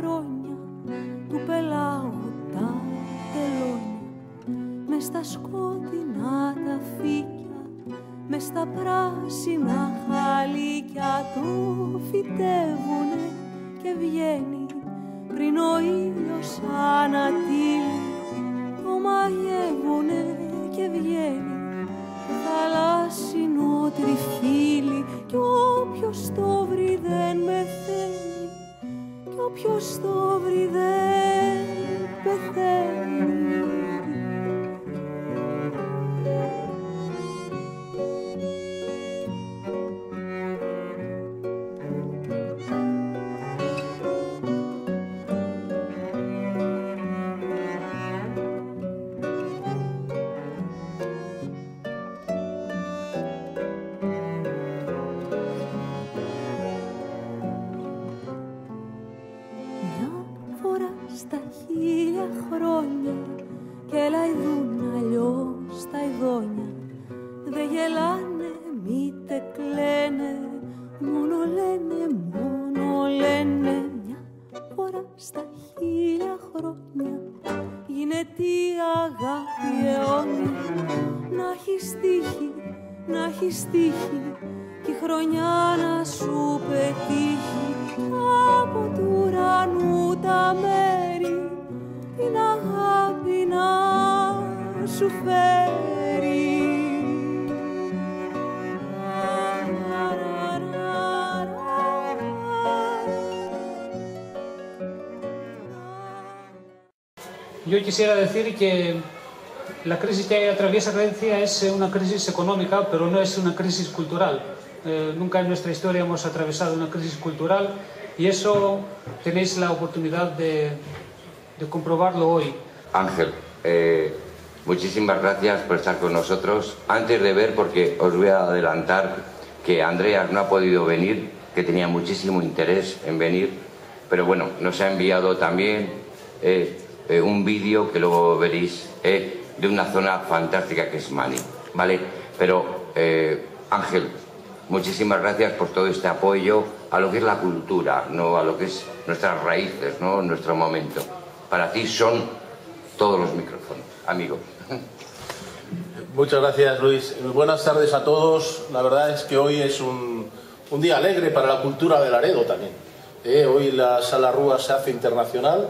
Χρόνια του πελάγου τα τελώνια. Μες στα σκότεινά τα φύκια μες στα πράσινα χαλίκια του φυτεύουνε και βγαίνει πριν ο ήλιος ανατύλει το μαγεύουνε και βγαίνει θαλάσσινο τριφύλι. Κι όποιος το βρει δεν μεθαίνει κι όποιος το βρει δεν πεθαίνει τα ειδόνια Δε γελάνε μήτε κλαίνε. Μόνο λένε, μόνο λένε. Μια φορά στα χίλια χρόνια. Γίνεται η αγάπη αιώνια. Να έχεις στίχη, να έχεις στίχη και η χρονιά να σου πετύχει. Από του ουρανού τα μέρη. Την αγάπη να σου φέρει. Yo quisiera decir que la crisis que atraviesa Grecia es una crisis económica, pero no es una crisis cultural. Eh, nunca en nuestra historia hemos atravesado una crisis cultural y eso tenéis la oportunidad de, de comprobarlo hoy. Ángel, eh, muchísimas gracias por estar con nosotros. Antes de ver, porque os voy a adelantar que Andreas no ha podido venir, que tenía muchísimo interés en venir, pero bueno, nos ha enviado también eh, eh, un vídeo que luego veréis eh, de una zona fantástica que es Mani, ¿vale? Pero eh, Ángel, muchísimas gracias por todo este apoyo a lo que es la cultura, no a lo que es nuestras raíces, ¿no? nuestro momento. Para ti son todos los micrófonos, amigo. Muchas gracias, Luis. Buenas tardes a todos. La verdad es que hoy es un, día alegre para la cultura de Laredo también. Eh, hoy la Sala Rúa se hace internacional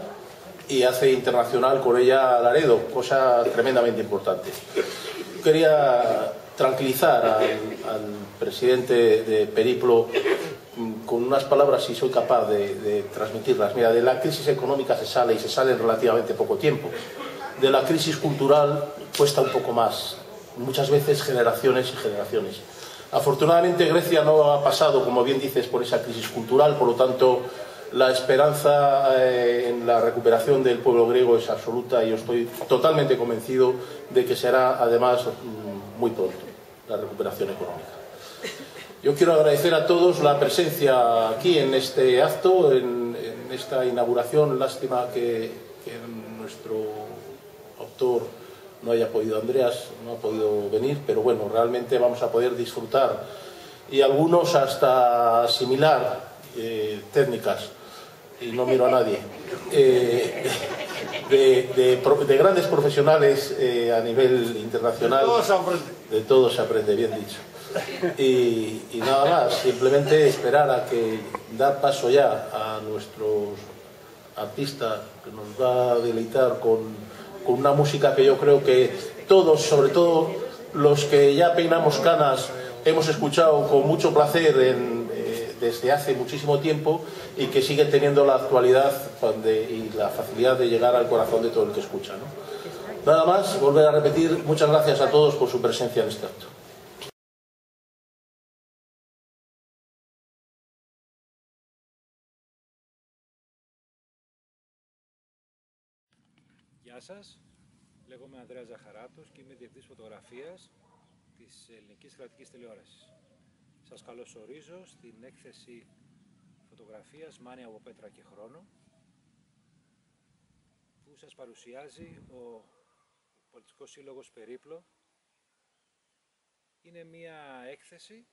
y hace internacional con ella Laredo, cosa tremendamente importante. Quería tranquilizar al, al presidente de Periplo mm, con unas palabras, si soy capaz de, de transmitirlas. Mira, de la crisis económica se sale y se sale en relativamente poco tiempo. De la crisis cultural cuesta un poco más, muchas veces generaciones y generaciones. Afortunadamente Grecia no ha pasado, como bien dices, por esa crisis cultural, por lo tanto la esperanza eh, en la recuperación del pueblo griego es absoluta y yo estoy totalmente convencido de que será además mm, muy pronto la recuperación económica. Yo quiero agradecer a todos la presencia aquí en este acto, en, esta inauguración. Lástima que, que nuestro autor no haya podido, Andreas no ha podido venir, pero bueno, realmente vamos a poder disfrutar y algunos hasta asimilar eh, técnicas, y no miro a nadie, eh, de, de de grandes profesionales eh, a nivel internacional. De todo se aprende, bien dicho. Y, y nada más, simplemente esperar a que dar paso ya a nuestros artista que nos va a deleitar con, con una música que yo creo que todos, sobre todo los que ya peinamos canas, hemos escuchado con mucho placer en, desde hace muchísimo tiempo y que sigue teniendo la actualidad y la facilidad de llegar al corazón de todo el que escucha. Nada más, volver a repetir, muchas gracias a todos por su presencia en este acto. Σας. Λέγομαι Ανδρέας Ζαχαράτος και είμαι φωτογραφίας της Ελληνικής Κρατικής Τηλεόρασης. Σας καλωσορίζω στην έκθεση φωτογραφίας Μάνια από Πέτρα και Χρόνο που σας παρουσιάζει ο Πολιτικός Σύλλογος Περίπλο. Είναι μια έκθεση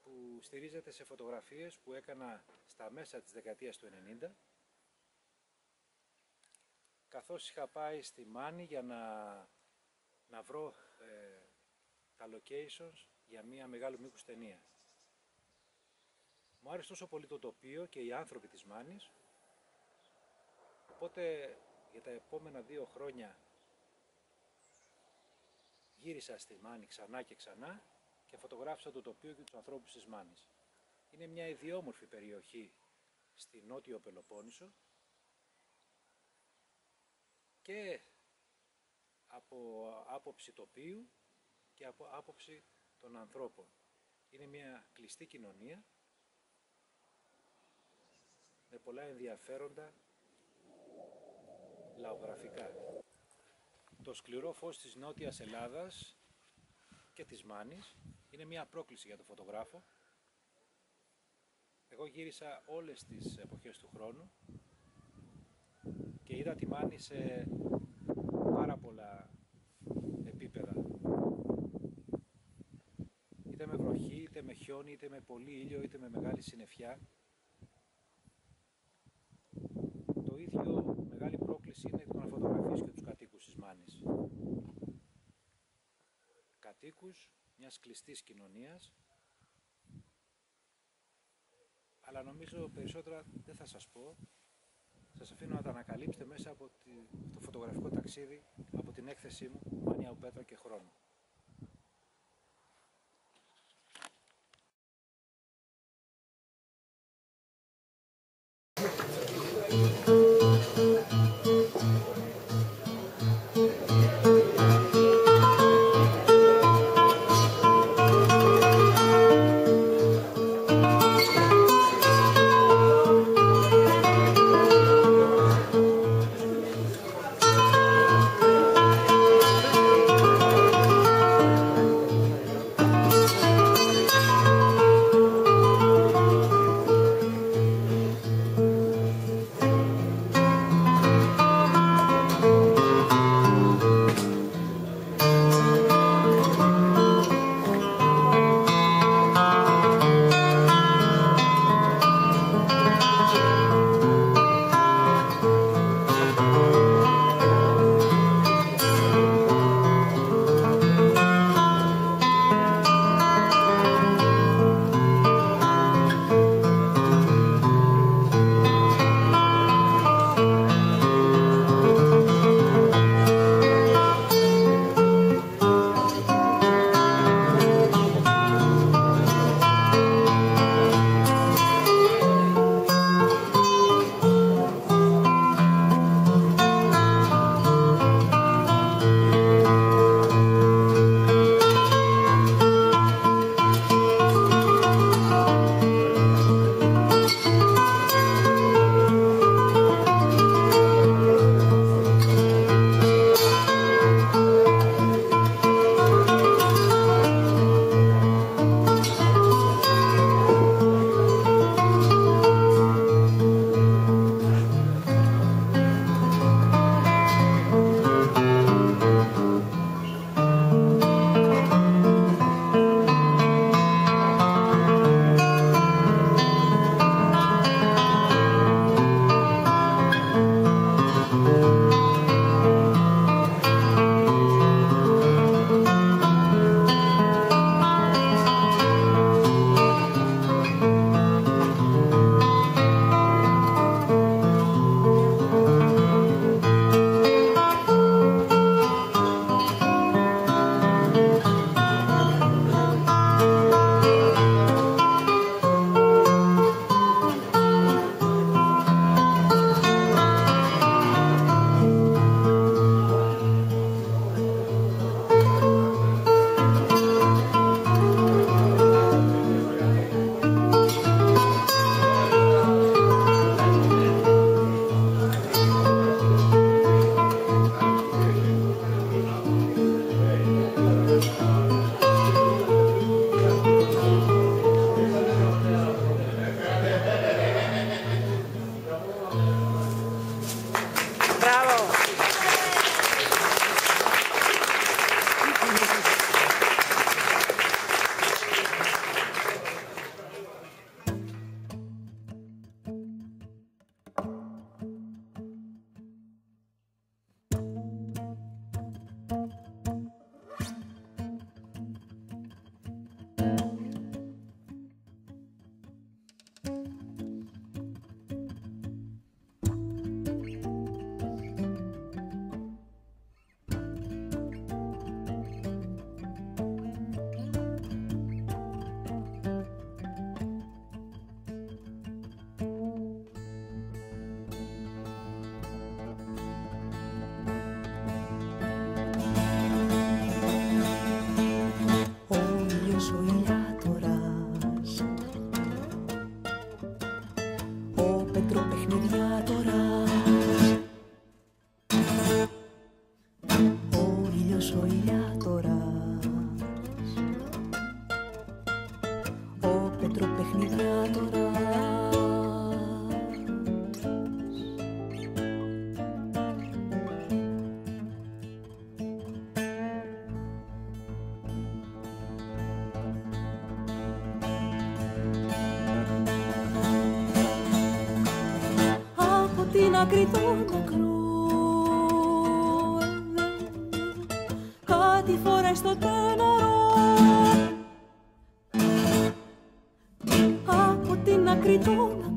που στηρίζεται σε φωτογραφίες που έκανα στα μέσα της δεκαετίας του 90 καθώς είχα πάει στη Μάνη για να, να βρω ε, τα locations για μια μεγάλη μήκους ταινία. Μου άρεσε τόσο πολύ το τοπίο και οι άνθρωποι της Μάνης, οπότε για τα επόμενα δύο χρόνια γύρισα στη Μάνη ξανά και ξανά και φωτογράφησα το τοπίο και τους ανθρώπους της Μάνης. Είναι μια ιδιόμορφη περιοχή στη νότιο Πελοπόννησο και από άποψη τοπίου και από άποψη των ανθρώπων. Είναι μια κλειστή κοινωνία με πολλά ενδιαφέροντα λαογραφικά. Το σκληρό φως της Νότιας Ελλάδας και της Μάνης είναι μια πρόκληση για τον φωτογράφο. Εγώ γύρισα όλες τις εποχές του χρόνου και είδα τη Μάνη σε πάρα πολλά επίπεδα. Είτε με βροχή, είτε με χιόνι, είτε με πολύ ήλιο, είτε με μεγάλη συννεφιά. Το ίδιο μεγάλη πρόκληση είναι το να φωτογραφείς και τους κατοίκους της Μάνης. Κατοίκους μιας κλειστής κοινωνίας αλλά νομίζω περισσότερα δεν θα σας πω σας αφήνω να τα ανακαλύψετε μέσα από το φωτογραφικό ταξίδι από την έκθεσή μου Μανία Πέτρα και Χρόνο. Άκρη των Κάτι φοράει στο τέναρο Από την άκρη των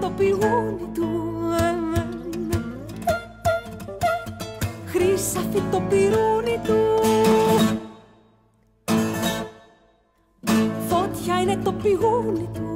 το πηγούνι του Χρύσαφι το πυρούνι του. Φώτια είναι το πηγούνι του